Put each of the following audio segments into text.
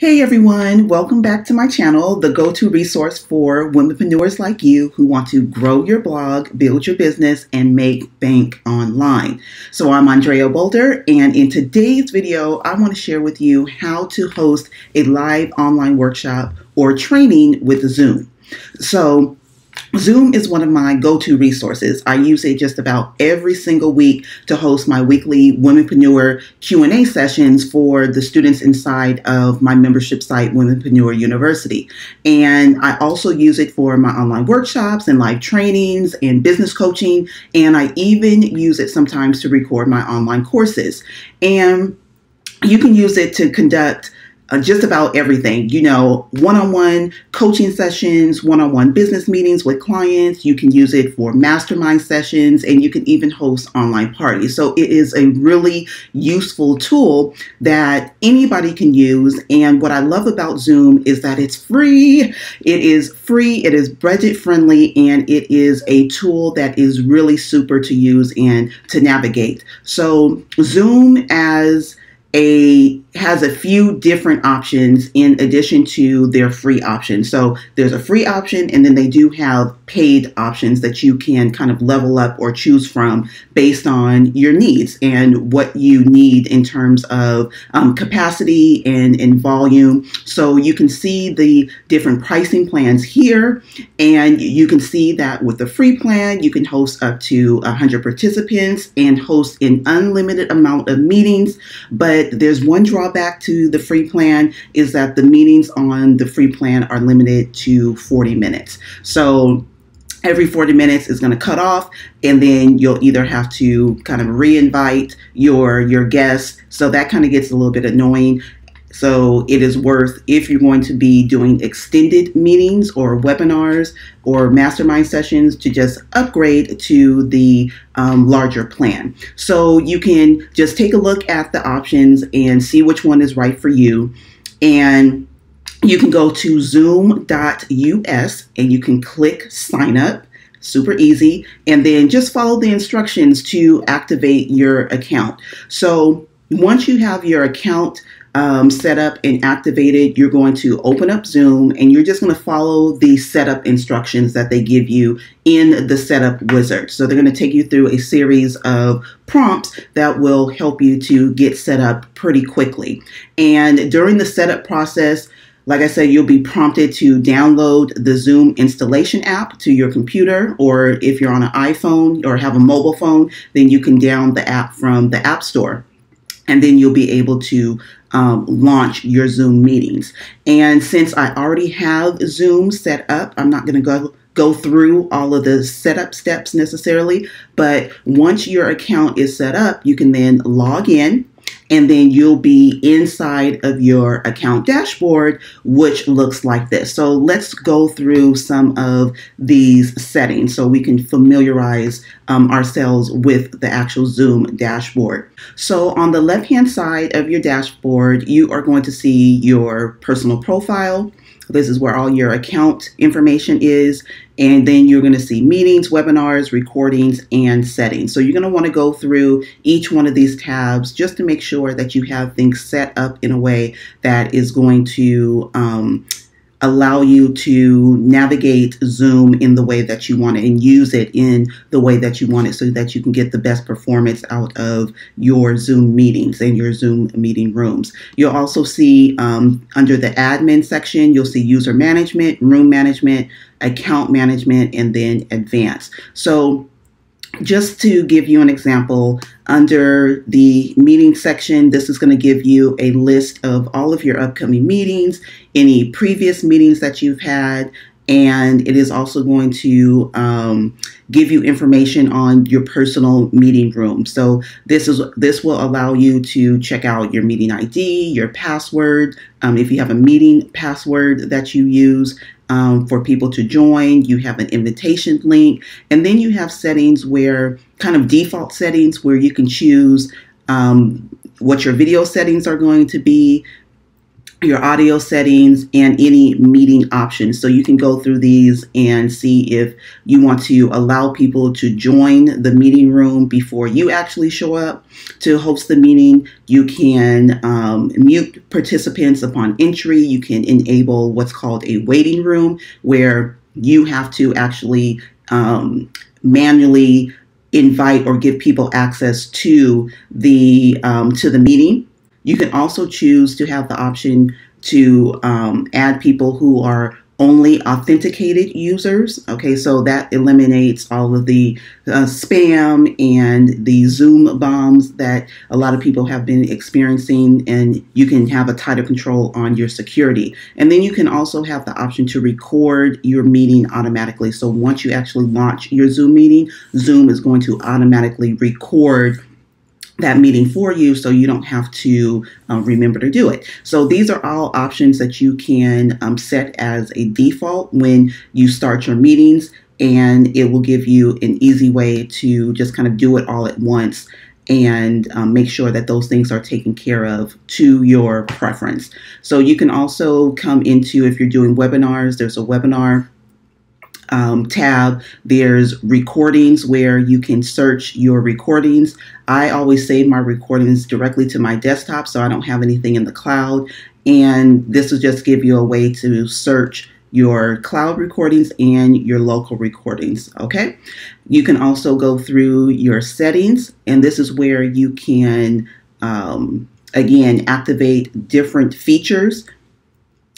Hey everyone, welcome back to my channel, the go-to resource for WomanpreneuHERs like you who want to grow your blog, build your business, and make bank online. So I'm Andrea Bolder, and in today's video, I want to share with you how to host a live online workshop or training with Zoom. So Zoom is one of my go-to resources. I use it just about every single week to host my weekly WomanpreneuHER Q&A sessions for the students inside of my membership site, WomanpreneuHER University. And I also use it for my online workshops and live trainings and business coaching. And I even use it sometimes to record my online courses. And you can use it to conduct uh, just about everything. You know, one on one coaching sessions, one on one business meetings with clients. You can use it for mastermind sessions, and you can even host online parties. So it is a really useful tool that anybody can use. And what I love about Zoom is that it's free. It is free, it is budget friendly, and it is a tool that is really super to use and to navigate. So, Zoom as a has a few different options in addition to their free option. So there's a free option and then they do have paid options that you can kind of level up or choose from based on your needs and what you need in terms of um, capacity and, and volume. So you can see the different pricing plans here and you can see that with the free plan, you can host up to 100 participants and host an unlimited amount of meetings. But there's one drawback to the free plan is that the meetings on the free plan are limited to 40 minutes. So every 40 minutes is going to cut off and then you'll either have to kind of re-invite your your guests so that kind of gets a little bit annoying so it is worth if you're going to be doing extended meetings or webinars or mastermind sessions to just upgrade to the um, larger plan. So you can just take a look at the options and see which one is right for you. And you can go to zoom.us and you can click sign up. Super easy. And then just follow the instructions to activate your account. So once you have your account um, set up and activated, you're going to open up Zoom and you're just going to follow the setup instructions that they give you in the setup wizard. So they're going to take you through a series of prompts that will help you to get set up pretty quickly. And during the setup process, like I said, you'll be prompted to download the Zoom installation app to your computer, or if you're on an iPhone or have a mobile phone, then you can download the app from the App Store. And then you'll be able to um, launch your Zoom meetings. And since I already have Zoom set up, I'm not going to go go through all of the setup steps necessarily, but once your account is set up, you can then log in and then you'll be inside of your account dashboard, which looks like this. So let's go through some of these settings so we can familiarize um, ourselves with the actual Zoom dashboard. So on the left-hand side of your dashboard, you are going to see your personal profile, this is where all your account information is. And then you're going to see meetings, webinars, recordings, and settings. So you're going to want to go through each one of these tabs just to make sure that you have things set up in a way that is going to um, allow you to navigate Zoom in the way that you want it and use it in the way that you want it so that you can get the best performance out of your Zoom meetings and your Zoom meeting rooms. You'll also see um, under the admin section, you'll see user management, room management, account management, and then advanced. So just to give you an example, under the meeting section, this is going to give you a list of all of your upcoming meetings, any previous meetings that you've had, and it is also going to um, give you information on your personal meeting room. So this is this will allow you to check out your meeting ID, your password, um, if you have a meeting password that you use, um, for people to join. You have an invitation link. And then you have settings where, kind of default settings, where you can choose um, what your video settings are going to be. Your audio settings and any meeting options. So you can go through these and see if you want to allow people to join the meeting room before you actually show up to host the meeting. You can um, mute participants upon entry. You can enable what's called a waiting room where you have to actually um, manually invite or give people access to the um, to the meeting you can also choose to have the option to um, add people who are only authenticated users. Okay, so that eliminates all of the uh, spam and the Zoom bombs that a lot of people have been experiencing, and you can have a tighter control on your security. And then you can also have the option to record your meeting automatically. So once you actually launch your Zoom meeting, Zoom is going to automatically record that meeting for you so you don't have to um, remember to do it. So these are all options that you can um, set as a default when you start your meetings and it will give you an easy way to just kind of do it all at once and um, make sure that those things are taken care of to your preference. So you can also come into, if you're doing webinars, there's a webinar um, tab. There's recordings where you can search your recordings. I always save my recordings directly to my desktop so I don't have anything in the cloud. And this will just give you a way to search your cloud recordings and your local recordings. Okay. You can also go through your settings, and this is where you can, um, again, activate different features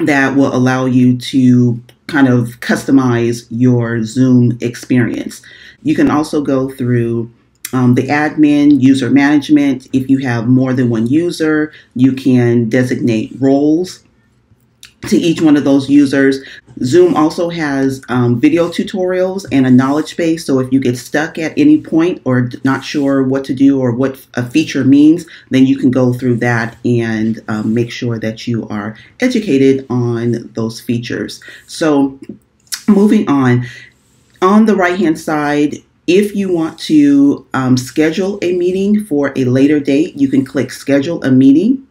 that will allow you to kind of customize your Zoom experience. You can also go through um, the admin, user management. If you have more than one user, you can designate roles to each one of those users. Zoom also has um, video tutorials and a knowledge base. So if you get stuck at any point or not sure what to do or what a feature means, then you can go through that and um, make sure that you are educated on those features. So moving on, on the right hand side, if you want to um, schedule a meeting for a later date, you can click schedule a meeting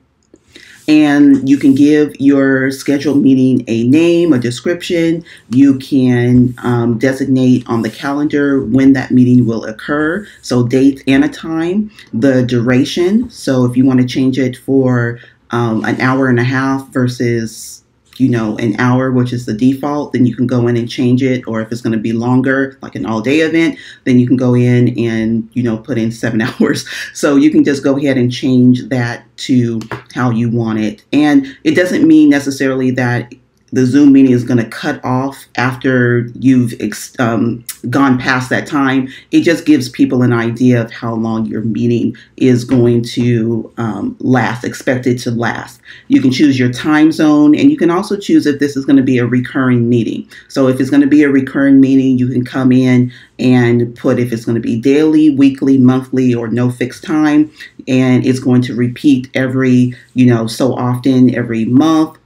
and you can give your scheduled meeting a name, a description. You can um, designate on the calendar when that meeting will occur, so date and a time, the duration. So if you want to change it for um, an hour and a half versus you know, an hour, which is the default, then you can go in and change it. Or if it's going to be longer, like an all day event, then you can go in and, you know, put in seven hours. So you can just go ahead and change that to how you want it. And it doesn't mean necessarily that the Zoom meeting is going to cut off after you've um, gone past that time. It just gives people an idea of how long your meeting is going to um, last, expected to last. You can choose your time zone, and you can also choose if this is going to be a recurring meeting. So if it's going to be a recurring meeting, you can come in and put if it's going to be daily, weekly, monthly, or no fixed time, and it's going to repeat every, you know, so often, every month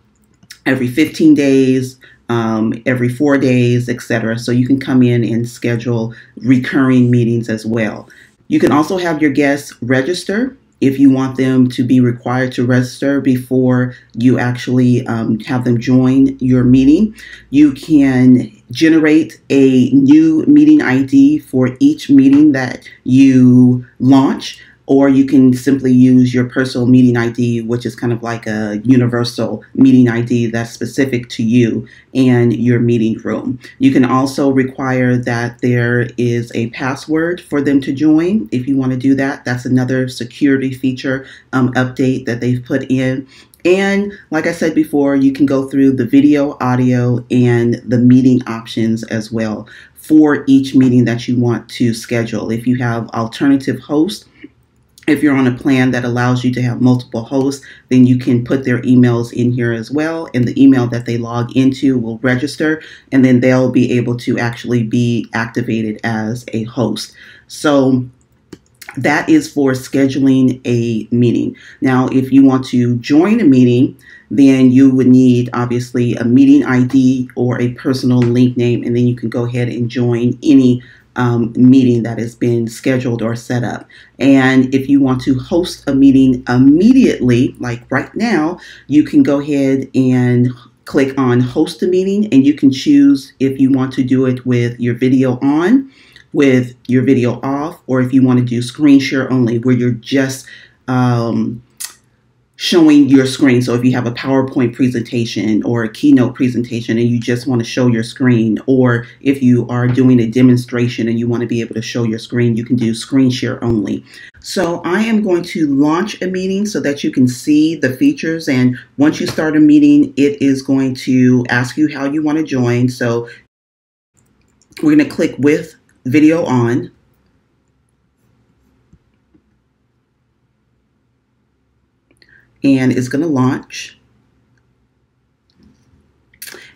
every 15 days, um, every four days, etc. So you can come in and schedule recurring meetings as well. You can also have your guests register if you want them to be required to register before you actually um, have them join your meeting. You can generate a new meeting ID for each meeting that you launch or you can simply use your personal meeting ID, which is kind of like a universal meeting ID that's specific to you and your meeting room. You can also require that there is a password for them to join. If you want to do that, that's another security feature um, update that they've put in. And like I said before, you can go through the video, audio, and the meeting options as well for each meeting that you want to schedule. If you have alternative hosts, if you're on a plan that allows you to have multiple hosts, then you can put their emails in here as well. And the email that they log into will register, and then they'll be able to actually be activated as a host. So that is for scheduling a meeting. Now, if you want to join a meeting, then you would need obviously a meeting ID or a personal link name, and then you can go ahead and join any um, meeting that has been scheduled or set up. And if you want to host a meeting immediately, like right now, you can go ahead and click on host a meeting and you can choose if you want to do it with your video on, with your video off, or if you want to do screen share only, where you're just um, showing your screen. So if you have a PowerPoint presentation or a keynote presentation and you just want to show your screen, or if you are doing a demonstration and you want to be able to show your screen, you can do screen share only. So I am going to launch a meeting so that you can see the features. And once you start a meeting, it is going to ask you how you want to join. So we're going to click with video on. And it's going to launch.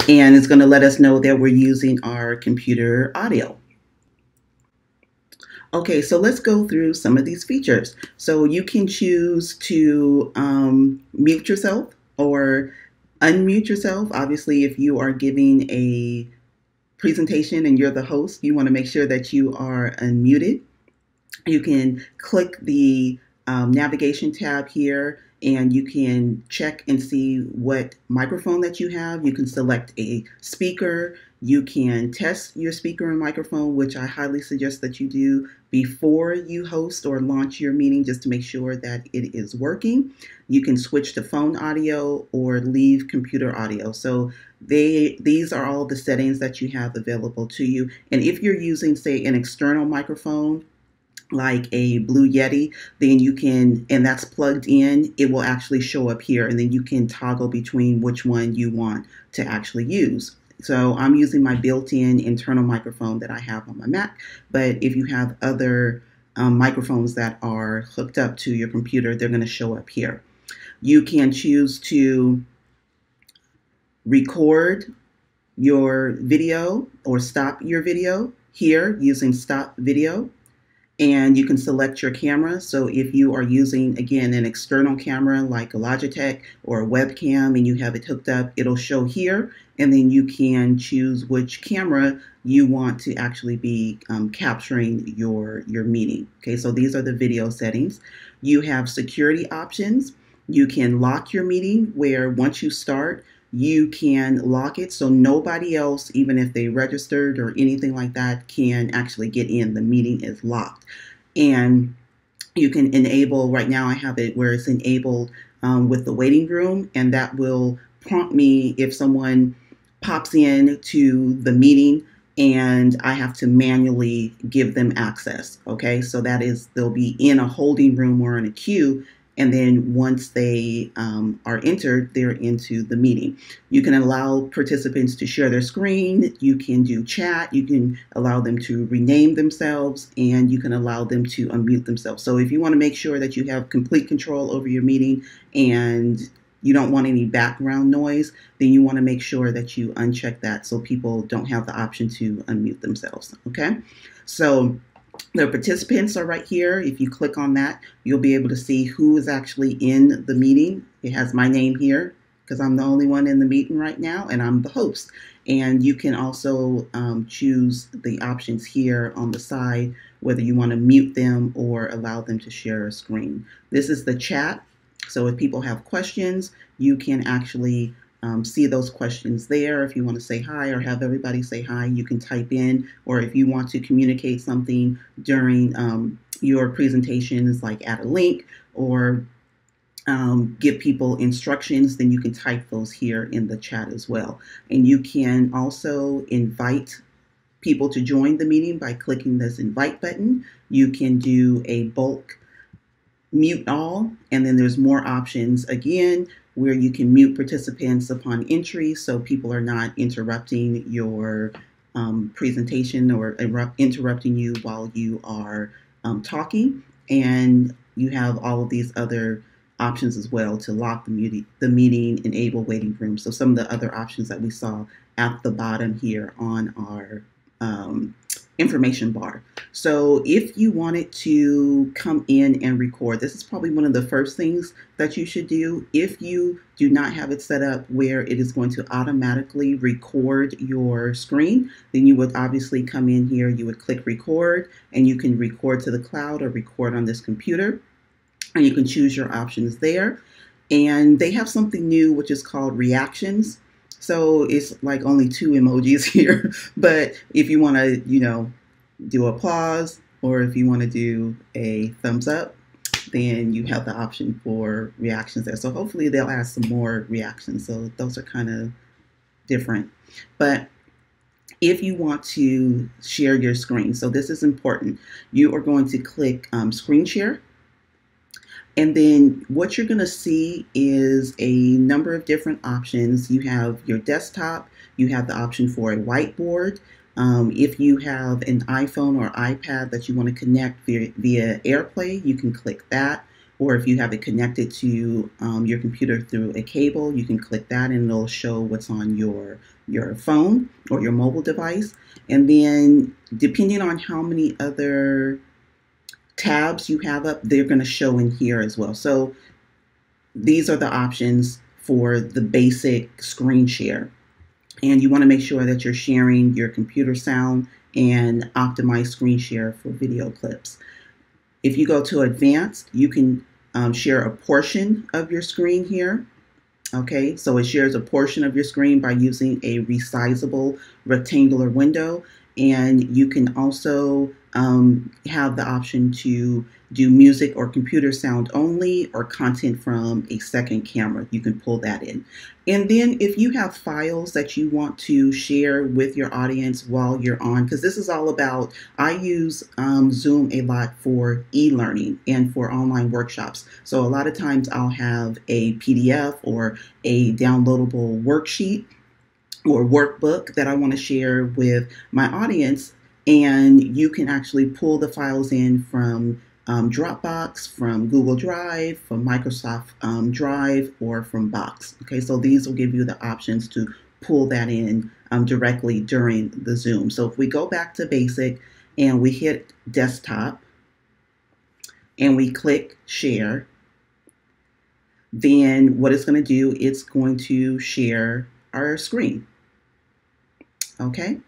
And it's going to let us know that we're using our computer audio. Okay, so let's go through some of these features. So you can choose to um, mute yourself or unmute yourself. Obviously, if you are giving a presentation and you're the host, you want to make sure that you are unmuted. You can click the um, navigation tab here and you can check and see what microphone that you have. You can select a speaker. You can test your speaker and microphone, which I highly suggest that you do before you host or launch your meeting just to make sure that it is working. You can switch to phone audio or leave computer audio. So they these are all the settings that you have available to you. And if you're using say an external microphone, like a Blue Yeti, then you can, and that's plugged in, it will actually show up here, and then you can toggle between which one you want to actually use. So I'm using my built-in internal microphone that I have on my Mac, but if you have other um, microphones that are hooked up to your computer, they're going to show up here. You can choose to record your video or stop your video here using stop video and you can select your camera. So if you are using, again, an external camera like a Logitech or a webcam and you have it hooked up, it'll show here. And then you can choose which camera you want to actually be um, capturing your, your meeting. Okay, so these are the video settings. You have security options. You can lock your meeting where once you start, you can lock it so nobody else, even if they registered or anything like that, can actually get in. The meeting is locked. And you can enable, right now I have it where it's enabled um, with the waiting room, and that will prompt me if someone pops in to the meeting and I have to manually give them access. Okay, so that is they'll be in a holding room or in a queue, and then once they um, are entered, they're into the meeting. You can allow participants to share their screen. You can do chat. You can allow them to rename themselves, and you can allow them to unmute themselves. So if you want to make sure that you have complete control over your meeting and you don't want any background noise, then you want to make sure that you uncheck that so people don't have the option to unmute themselves. Okay, so the participants are right here. If you click on that, you'll be able to see who is actually in the meeting. It has my name here because I'm the only one in the meeting right now and I'm the host. And you can also um, choose the options here on the side, whether you want to mute them or allow them to share a screen. This is the chat. So if people have questions, you can actually um, see those questions there. If you want to say hi or have everybody say hi, you can type in. Or if you want to communicate something during um, your presentations, like add a link or um, give people instructions, then you can type those here in the chat as well. And you can also invite people to join the meeting by clicking this invite button. You can do a bulk mute all, and then there's more options again where you can mute participants upon entry so people are not interrupting your um, presentation or interrupting you while you are um, talking. And you have all of these other options as well to lock the, meeting, the meeting, enable waiting room. So some of the other options that we saw at the bottom here on our um, information bar. So if you wanted to come in and record, this is probably one of the first things that you should do. If you do not have it set up where it is going to automatically record your screen, then you would obviously come in here, you would click record, and you can record to the cloud or record on this computer. And you can choose your options there. And they have something new, which is called reactions. So it's like only two emojis here. but if you want to, you know, do applause or if you want to do a thumbs up, then you have the option for reactions there. So hopefully they'll add some more reactions. So those are kind of different. But if you want to share your screen, so this is important, you are going to click um, screen share and then what you're going to see is a number of different options. You have your desktop, you have the option for a whiteboard. Um, if you have an iPhone or iPad that you want to connect via, via AirPlay, you can click that. Or if you have it connected to um, your computer through a cable, you can click that and it'll show what's on your, your phone or your mobile device. And then depending on how many other tabs you have up, they're going to show in here as well. So these are the options for the basic screen share. And you want to make sure that you're sharing your computer sound and optimize screen share for video clips. If you go to advanced, you can um, share a portion of your screen here. Okay, so it shares a portion of your screen by using a resizable rectangular window. And you can also um, have the option to do music or computer sound only or content from a second camera. You can pull that in. And then if you have files that you want to share with your audience while you're on, because this is all about, I use um, Zoom a lot for e-learning and for online workshops. So a lot of times I'll have a PDF or a downloadable worksheet or workbook that I want to share with my audience and you can actually pull the files in from um, Dropbox, from Google Drive, from Microsoft um, Drive, or from Box. Okay, so these will give you the options to pull that in um, directly during the Zoom. So if we go back to basic and we hit desktop and we click share, then what it's going to do, it's going to share our screen. Okay.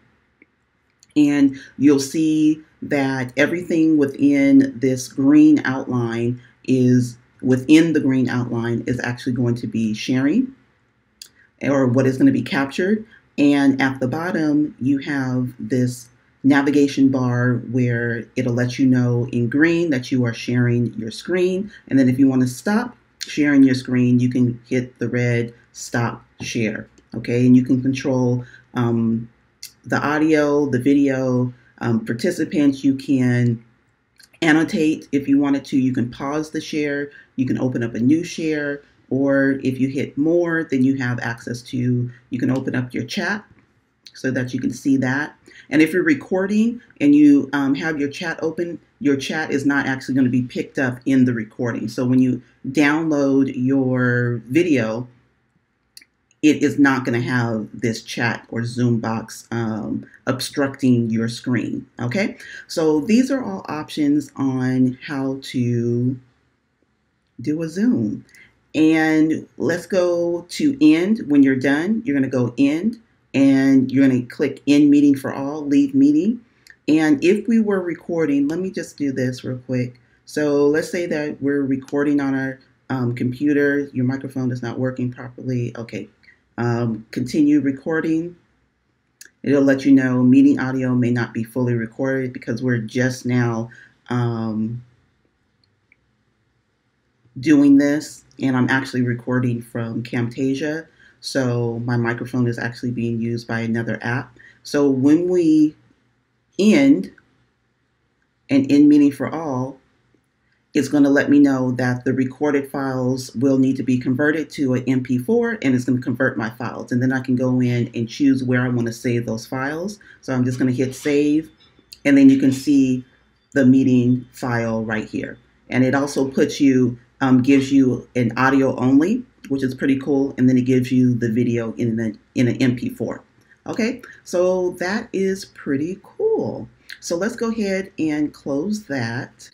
And you'll see that everything within this green outline is within the green outline is actually going to be sharing or what is going to be captured. And at the bottom, you have this navigation bar where it'll let you know in green that you are sharing your screen. And then if you want to stop sharing your screen, you can hit the red stop share. Okay, and you can control um, the audio, the video, um, participants. You can annotate if you wanted to. You can pause the share. You can open up a new share. Or if you hit more, then you have access to, you can open up your chat so that you can see that. And if you're recording and you um, have your chat open, your chat is not actually going to be picked up in the recording. So when you download your video, it is not going to have this chat or Zoom box um, obstructing your screen. Okay, so these are all options on how to do a Zoom. And let's go to end. When you're done, you're going to go end and you're going to click end meeting for all, leave meeting. And if we were recording, let me just do this real quick. So let's say that we're recording on our um, computer, your microphone is not working properly. Okay, um, continue recording. It'll let you know meeting audio may not be fully recorded because we're just now um, doing this and I'm actually recording from Camtasia. So my microphone is actually being used by another app. So when we end and end meeting for all, it's going to let me know that the recorded files will need to be converted to an MP4 and it's going to convert my files. And then I can go in and choose where I want to save those files. So I'm just going to hit save and then you can see the meeting file right here. And it also puts you, um, gives you an audio only, which is pretty cool. And then it gives you the video in, the, in an MP4. Okay, so that is pretty cool. So let's go ahead and close that.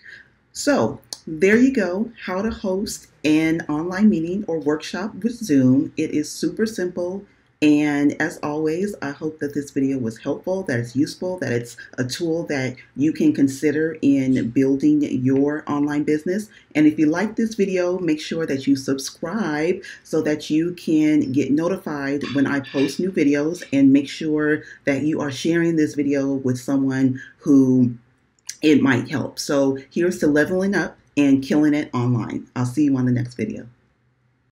So there you go, how to host an online meeting or workshop with Zoom. It is super simple. And as always, I hope that this video was helpful, that it's useful, that it's a tool that you can consider in building your online business. And if you like this video, make sure that you subscribe so that you can get notified when I post new videos and make sure that you are sharing this video with someone who it might help. So here's to leveling up and killing it online. I'll see you on the next video.